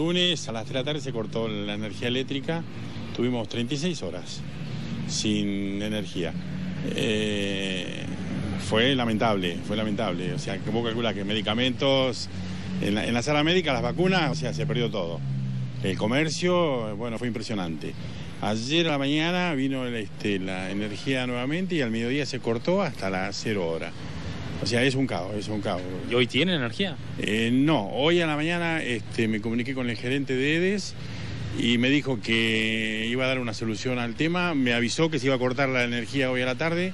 lunes a las 3 de la tarde se cortó la energía eléctrica, tuvimos 36 horas sin energía. Eh, fue lamentable, fue lamentable. O sea, que vos calculas que medicamentos, en la, sala médica, las vacunas, o sea, se perdió todo. El comercio, bueno, fue impresionante. Ayer a la mañana vino este, la energía nuevamente y al mediodía se cortó hasta las 0 horas. O sea, es un caos, es un caos. ¿Y hoy tiene energía? Eh, no, hoy a la mañana este, me comuniqué con el gerente de EDES y me dijo que iba a dar una solución al tema. Me avisó que se iba a cortar la energía hoy a la tarde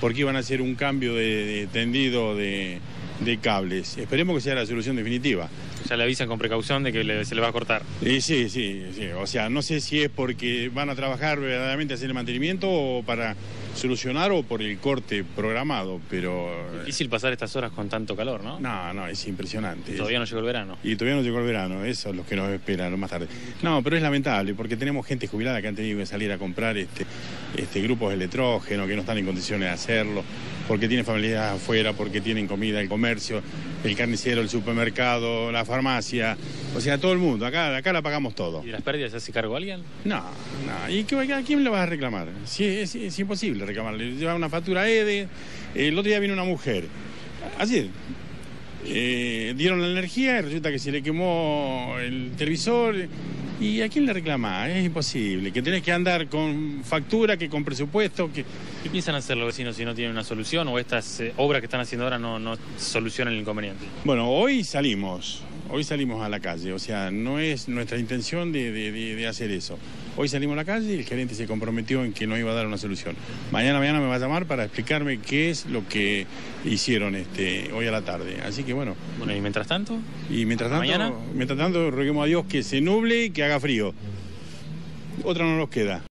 porque iban a hacer un cambio de, de tendido de, de cables. Esperemos que sea la solución definitiva. Ya le avisan con precaución de que le- se le va a cortar. Eh, sí, sí, sí. O sea, no sé si es porque van a trabajar verdaderamente a hacer el mantenimiento o para solucionar o por el corte programado, pero... Difícil pasar estas horas con tanto calor, ¿no? No, no, es impresionante. Todavía no llegó el verano. Y todavía no llegó el verano, eso es lo que nos espera más tarde. No, pero es lamentable porque tenemos gente jubilada que han tenido que salir a comprar este, este grupos de electrógeno que no están en condiciones de hacerlo, porque tienen familias afuera, porque tienen comida, el comercio, el carnicero, el supermercado, la farmacia, o sea, todo el mundo. Acá, acá la pagamos todo. ¿Y las pérdidas se hace cargo alguien? No, no. ¿Y qué- a quién le vas a reclamar? Si es, es imposible reclamarle. Lleva una factura EDE. El otro día vino una mujer. Ayer. eh, dieron la energía y resulta que se le quemó el televisor. ¿Y a quién le reclama? Es imposible. Que tenés que andar con factura, que con presupuesto, que... ¿Qué piensan hacer los vecinos si no tienen una solución o estas eh, obras que están haciendo ahora no, no solucionan el inconveniente? Bueno, hoy salimos, hoy salimos a la calle, o sea, no es nuestra intención de, de- de- de hacer eso. Hoy salimos a la calle y el gerente se comprometió en que no iba a dar una solución. Mañana, mañana me va a llamar para explicarme qué es lo que hicieron este, hoy a la tarde. Así que bueno, Bueno, y mientras tanto, y mientras tanto, ¿Mañana? mientras tanto, roguemos a Dios que se nuble y que haga frío. Otra no nos queda.